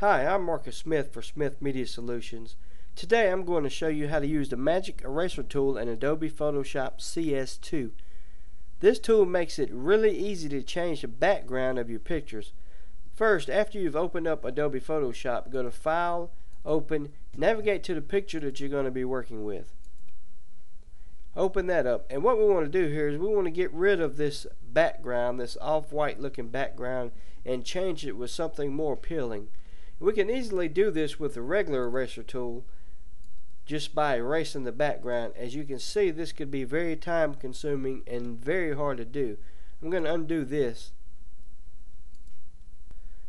Hi, I'm Marcus Smith for Smith Media Solutions. Today I'm going to show you how to use the Magic Eraser tool in Adobe Photoshop CS2. This tool makes it really easy to change the background of your pictures. First, after you've opened up Adobe Photoshop, go to File, Open, navigate to the picture that you're going to be working with. Open that up, and what we want to do here is we want to get rid of this background, this off-white looking background, and change it with something more appealing. We can easily do this with the regular eraser tool just by erasing the background. As you can see, this could be very time consuming and very hard to do. I'm going to undo this.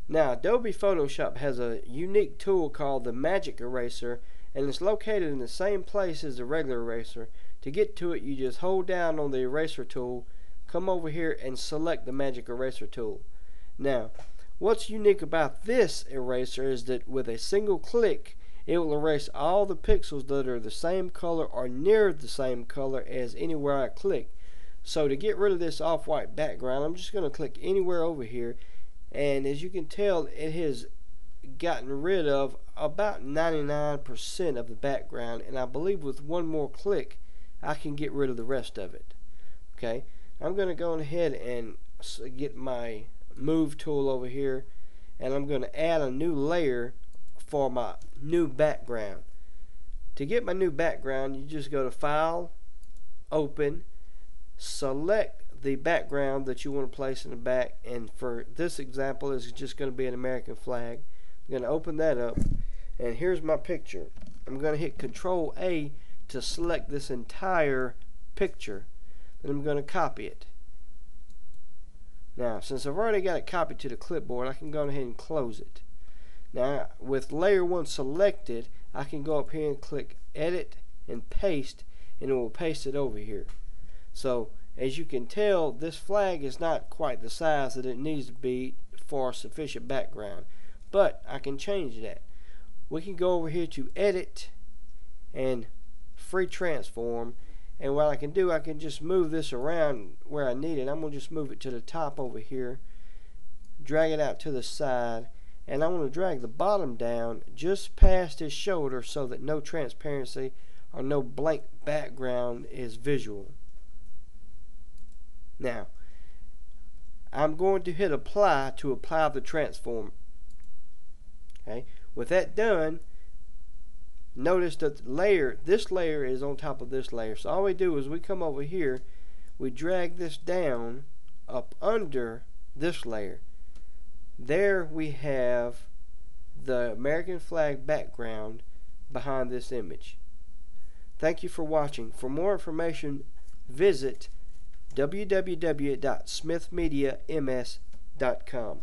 Now, Adobe Photoshop has a unique tool called the Magic Eraser, and it's located in the same place as the regular eraser. To get to it, you just hold down on the eraser tool, come over here and select the Magic Eraser tool. Now, What's unique about this eraser is that with a single click, it will erase all the pixels that are the same color or near the same color as anywhere I click. So to get rid of this off-white background, I'm just going to click anywhere over here. And as you can tell, it has gotten rid of about 99% of the background. And I believe with one more click, I can get rid of the rest of it. Okay, I'm going to go ahead and get my move tool over here and I'm going to add a new layer for my new background. To get my new background you just go to file open select the background that you want to place in the back and for this example is just going to be an American flag. I'm going to open that up and here's my picture. I'm going to hit control A to select this entire picture then I'm going to copy it now, since I've already got it copied to the clipboard, I can go ahead and close it. Now, with layer 1 selected, I can go up here and click edit and paste, and it will paste it over here. So, as you can tell, this flag is not quite the size that it needs to be for a sufficient background. But I can change that. We can go over here to edit and free transform and what I can do, I can just move this around where I need it. I'm going to just move it to the top over here, drag it out to the side, and I'm going to drag the bottom down just past his shoulder so that no transparency or no blank background is visual. Now, I'm going to hit apply to apply the transform. Okay, with that done, notice that layer, this layer is on top of this layer. So all we do is we come over here, we drag this down up under this layer. There we have the American flag background behind this image. Thank you for watching. For more information, visit www.smithmediams.com.